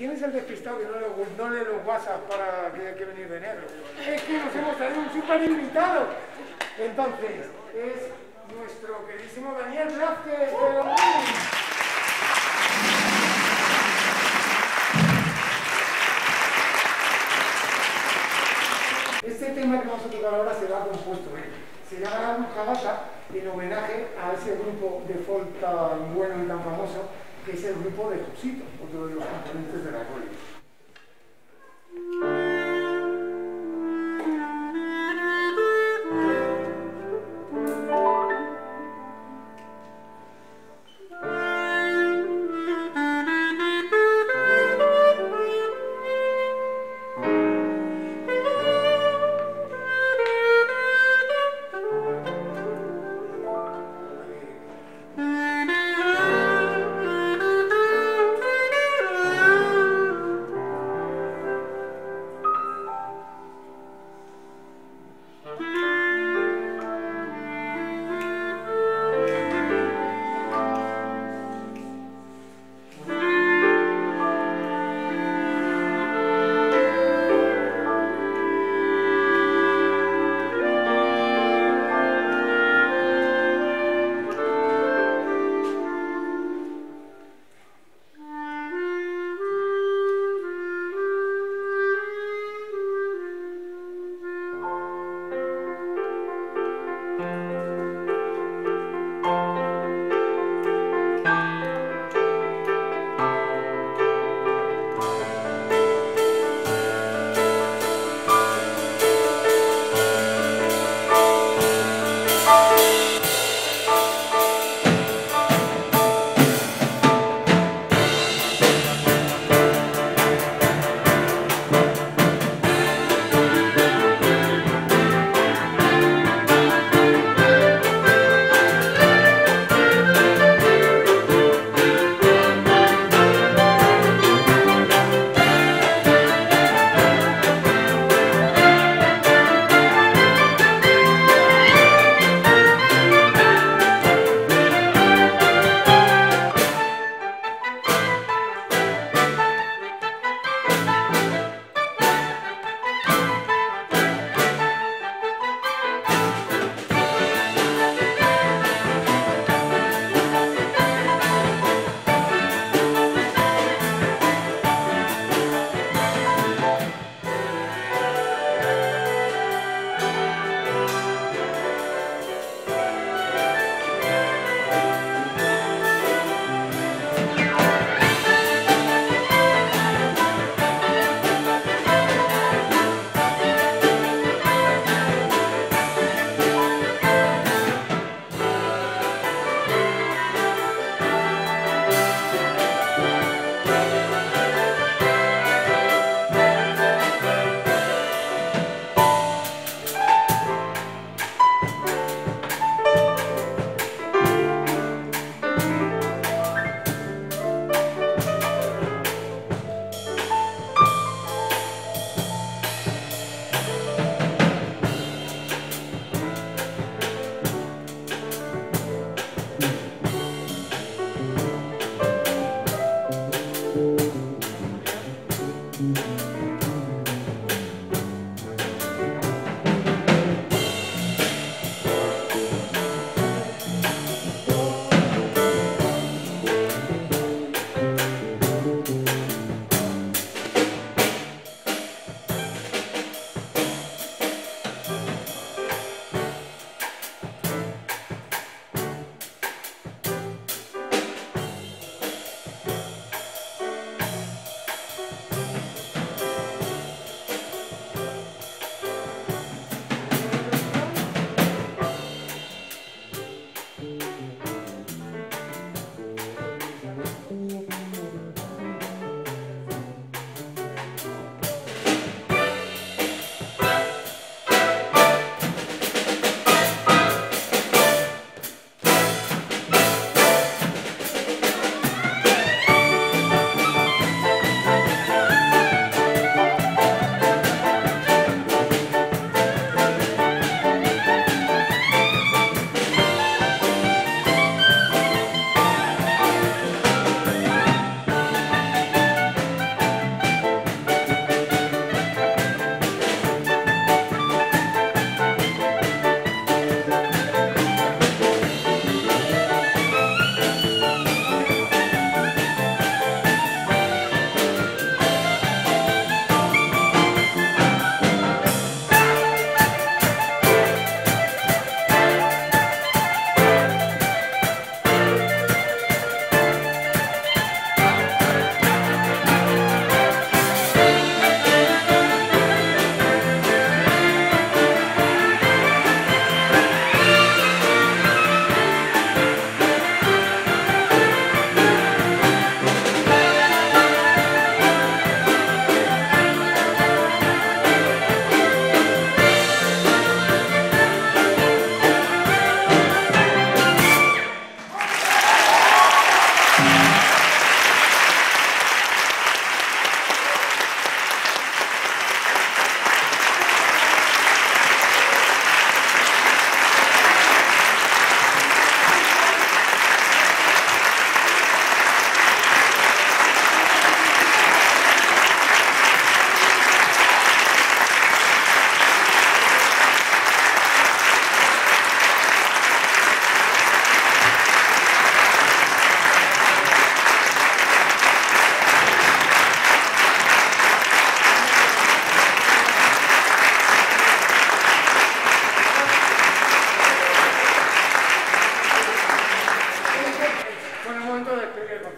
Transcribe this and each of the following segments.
quién es el despistado que no le, no lee los WhatsApp para que hay que venir de negro? Es que nos hemos traído un super invitado. Entonces, es nuestro queridísimo Daniel Blázquez de los Este tema que vamos a tocar ahora será compuesto, ¿eh? se llama La en homenaje a ese grupo de folk tan bueno y tan famoso que es el grupo de Josito, otro de los componentes de la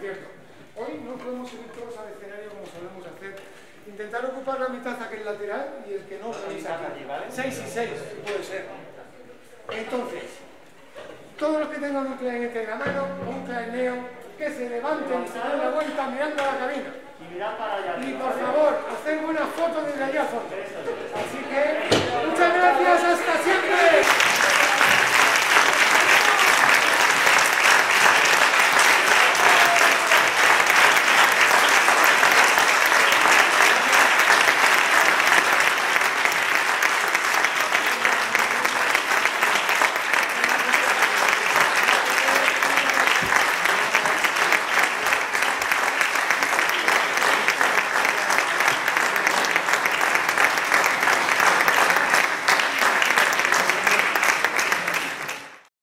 cierto. Hoy no podemos subir todos al escenario como solemos hacer. Intentar ocupar la mitad que el lateral y el que no aquí. ¿vale? Seis y seis, puede ser. Entonces, todos los que tengan un clarinete en la mano, un clarineo, que se levanten y se den la vuelta mirando a la cabina. Y mirad para allá. Y por favor, hacen una foto desde allá fondo. Así que, muchas gracias, hasta siempre.